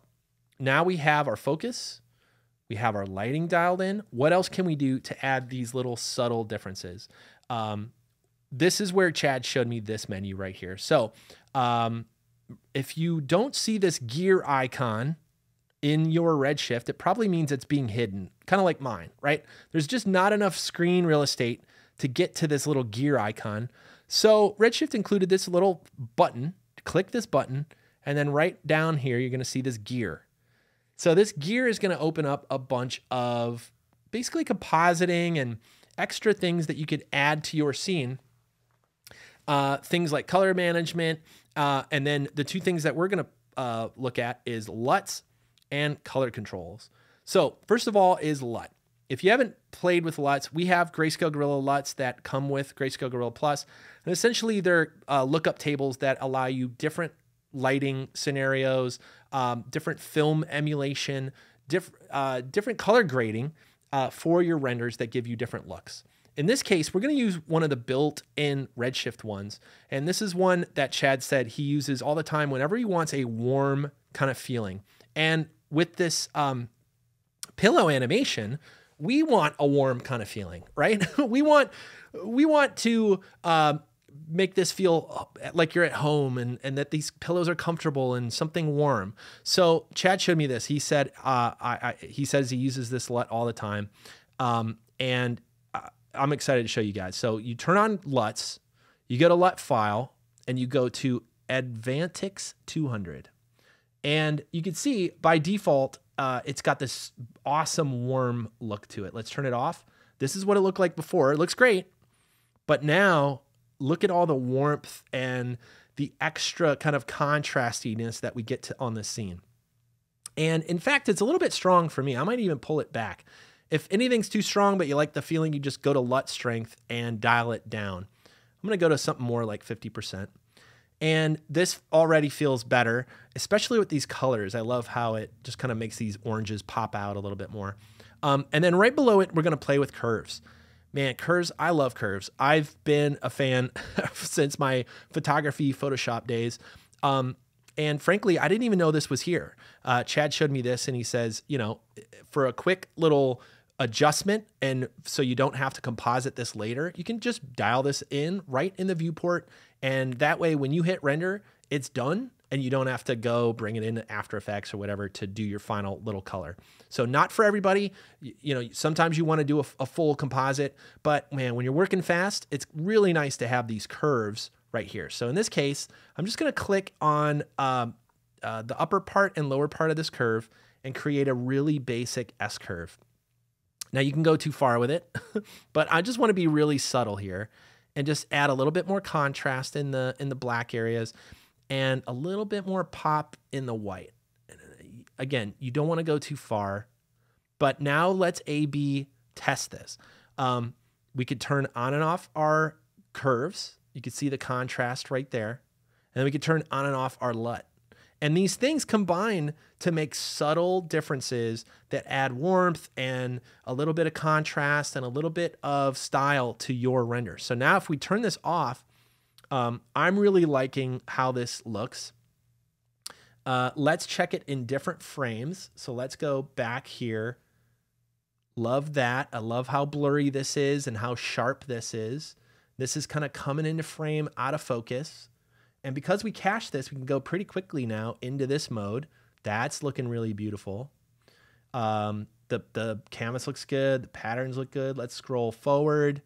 now we have our focus. We have our lighting dialed in. What else can we do to add these little subtle differences? Um, this is where Chad showed me this menu right here. So um, if you don't see this gear icon in your Redshift, it probably means it's being hidden, kind of like mine, right? There's just not enough screen real estate to get to this little gear icon. So Redshift included this little button. Click this button, and then right down here, you're going to see this gear. So this gear is going to open up a bunch of basically compositing and extra things that you could add to your scene. Uh, things like color management, uh, and then the two things that we're going to uh, look at is LUTs and color controls. So first of all is LUT. If you haven't played with LUTs, we have Greyscalegorilla LUTs that come with Greyscalegorilla Plus, and essentially they're uh, lookup tables that allow you different lighting scenarios, um, different film emulation, diff- uh, different color grading uh, for your renders that give you different looks. In this case, we're going to use one of the built-in Redshift ones. And this is one that Chad said he uses all the time whenever he wants a warm kind of feeling. And with this um, pillow animation, we want a warm kind of feeling, right? [LAUGHS] we want we want to uh, make this feel like you're at home and, and that these pillows are comfortable and something warm. So Chad showed me this. He said uh, I, I, he says he uses this LUT all the time, um, and I'm excited to show you guys. So you turn on LUTs, you go to LUT file, and you go to Advantix 200. And you can see by default, uh, it's got this awesome warm look to it. Let's turn it off. This is what it looked like before. It looks great. But now look at all the warmth and the extra kind of contrastiness that we get to on this scene. And in fact, it's a little bit strong for me. I might even pull it back. If anything's too strong, but you like the feeling, you just go to LUT strength and dial it down. I'm going to go to something more like 50%. And this already feels better, especially with these colors. I love how it just kind of makes these oranges pop out a little bit more. Um, and then right below it, we're going to play with curves. Man, curves, I love curves. I've been a fan [LAUGHS] since my photography Photoshop days. Um, and frankly, I didn't even know this was here. Uh, Chad showed me this and he says, you know, for a quick little adjustment and so you don't have to composite this later, you can just dial this in right in the viewport. And that way, when you hit render, it's done and you don't have to go bring it into After Effects or whatever to do your final little color. So not for everybody. You, know, sometimes you want to do a, a full composite, but man, when you're working fast, it's really nice to have these curves right here. So in this case, I'm just going to click on um, uh, the upper part and lower part of this curve and create a really basic S curve. Now you can go too far with it, [LAUGHS] but I just want to be really subtle here and just add a little bit more contrast in the in the black areas and a little bit more pop in the white. Again, you don't want to go too far, but now let's A-B test this. Um, we could turn on and off our curves. You can see the contrast right there. And then we could turn on and off our LUT. And these things combine to make subtle differences that add warmth and a little bit of contrast and a little bit of style to your render. So now if we turn this off, um, I'm really liking how this looks. Uh, let's check it in different frames. So let's go back here. Love that. I love how blurry this is and how sharp this is. This is kind of coming into frame out of focus. And because we cache this, we can go pretty quickly now into this mode. That's looking really beautiful. Um, the, the canvas looks good. The patterns look good. Let's scroll forward.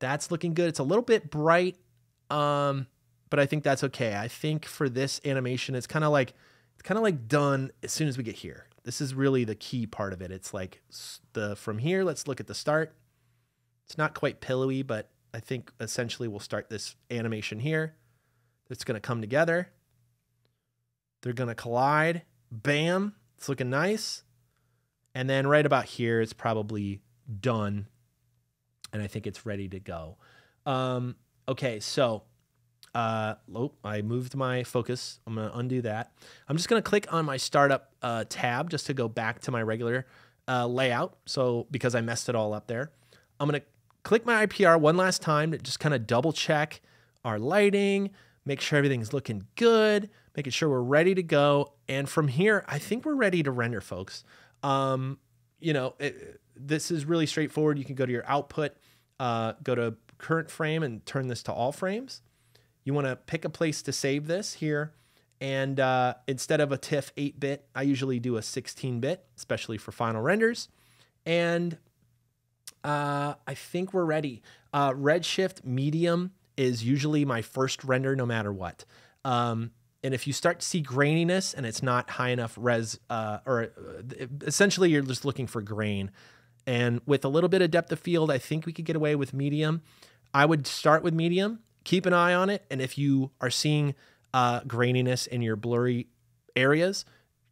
That's looking good. It's a little bit bright, um, but I think that's okay. I think for this animation, it's kind of like it's kind of like done as soon as we get here. This is really the key part of it. It's like the from here. Let's look at the start. It's not quite pillowy, but I think essentially we'll start this animation here. It's going to come together. They're going to collide. Bam. It's looking nice. And then right about here, it's probably done. And I think it's ready to go. Um, okay, so uh, oh, I moved my focus. I'm going to undo that. I'm just going to click on my startup uh, tab just to go back to my regular uh, layout. So because I messed it all up there, I'm going to click my IPR one last time to just kind of double check our lighting, make sure everything's looking good, making sure we're ready to go. And from here, I think we're ready to render, folks. Um, you know, it, this is really straightforward. You can go to your output, uh, go to current frame and turn this to all frames. You want to pick a place to save this here. And uh, instead of a TIFF 8 bit, I usually do a 16 bit, especially for final renders. And uh, I think we're ready. Uh, Redshift medium is usually my first render no matter what. Um, and if you start to see graininess and it's not high enough res, uh, or uh, essentially you're just looking for grain. And with a little bit of depth of field, I think we could get away with medium. I would start with medium, keep an eye on it. And if you are seeing uh, graininess in your blurry areas,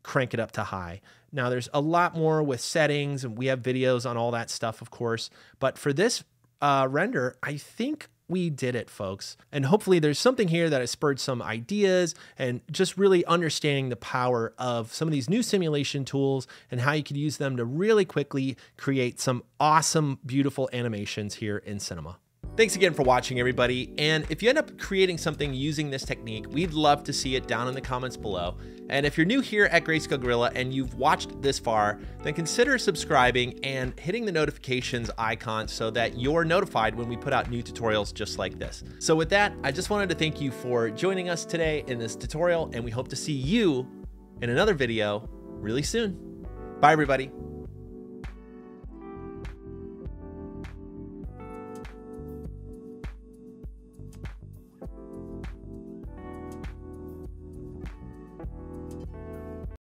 crank it up to high. Now, there's a lot more with settings, and we have videos on all that stuff, of course. But for this uh, render, I think we did it, folks. And hopefully, there's something here that has spurred some ideas and just really understanding the power of some of these new simulation tools and how you could use them to really quickly create some awesome, beautiful animations here in cinema. Thanks again for watching, everybody. And if you end up creating something using this technique, we'd love to see it down in the comments below. And if you're new here at Greyscalegorilla and you've watched this far, then consider subscribing and hitting the notifications icon so that you're notified when we put out new tutorials just like this. So with that, I just wanted to thank you for joining us today in this tutorial, and we hope to see you in another video really soon. Bye, everybody.